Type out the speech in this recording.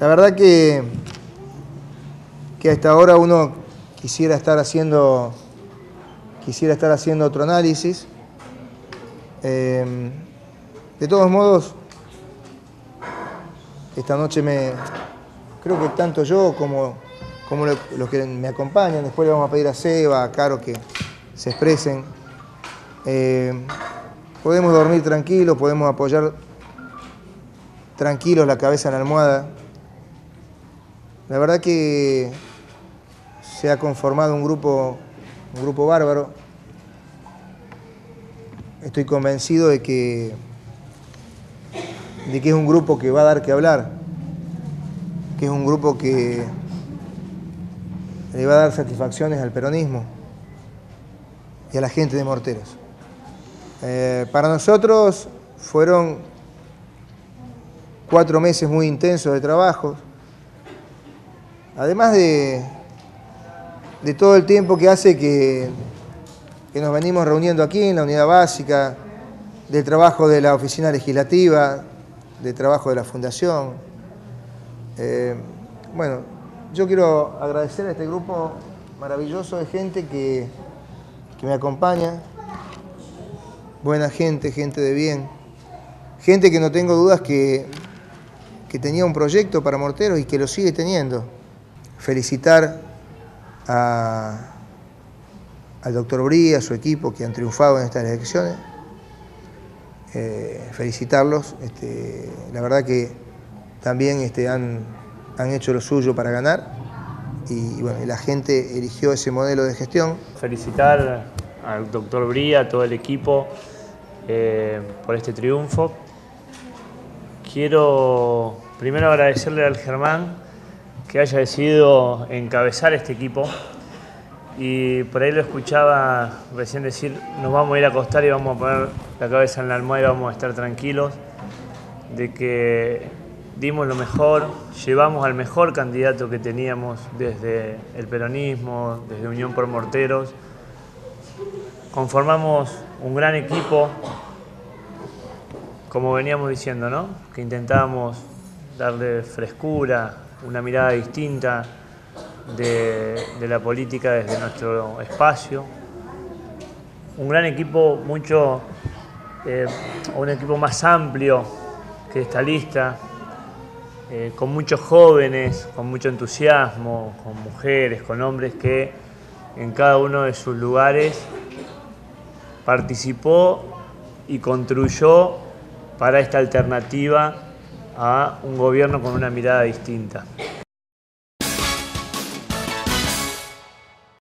La verdad que, que hasta ahora uno quisiera estar haciendo, quisiera estar haciendo otro análisis. Eh, de todos modos, esta noche me, creo que tanto yo como, como los que me acompañan, después le vamos a pedir a Seba, a Caro que se expresen. Eh, podemos dormir tranquilos, podemos apoyar tranquilos la cabeza en la almohada. La verdad que se ha conformado un grupo, un grupo bárbaro. Estoy convencido de que, de que es un grupo que va a dar que hablar, que es un grupo que le va a dar satisfacciones al peronismo y a la gente de Morteros. Eh, para nosotros fueron cuatro meses muy intensos de trabajo, además de, de todo el tiempo que hace que, que, nos venimos reuniendo aquí en la unidad básica, del trabajo de la oficina legislativa, del trabajo de la fundación. Eh, bueno, yo quiero agradecer a este grupo maravilloso de gente que, que me acompaña, buena gente, gente de bien, gente que no tengo dudas que, que tenía un proyecto para Morteros y que lo sigue teniendo. Felicitar al doctor Bría, a su equipo que han triunfado en estas elecciones. Eh, felicitarlos. Este, la verdad que también este, han, han, hecho lo suyo para ganar y, bueno, la gente eligió ese modelo de gestión. Felicitar al doctor Bría, a todo el equipo eh, por este triunfo. Quiero primero agradecerle al Germán que haya decidido encabezar este equipo y por ahí lo escuchaba recién decir nos vamos a ir a acostar y vamos a poner la cabeza en la almohada y vamos a estar tranquilos de que dimos lo mejor, llevamos al mejor candidato que teníamos desde el peronismo, desde Unión por Morteros, conformamos un gran equipo como veníamos diciendo, ¿no? que intentábamos darle frescura, una mirada distinta de, la política desde nuestro espacio. Un gran equipo, mucho, eh, un equipo más amplio que esta lista, eh, con muchos jóvenes, con mucho entusiasmo, con mujeres, con hombres que en cada uno de sus lugares participó y construyó para esta alternativa a un gobierno con una mirada distinta.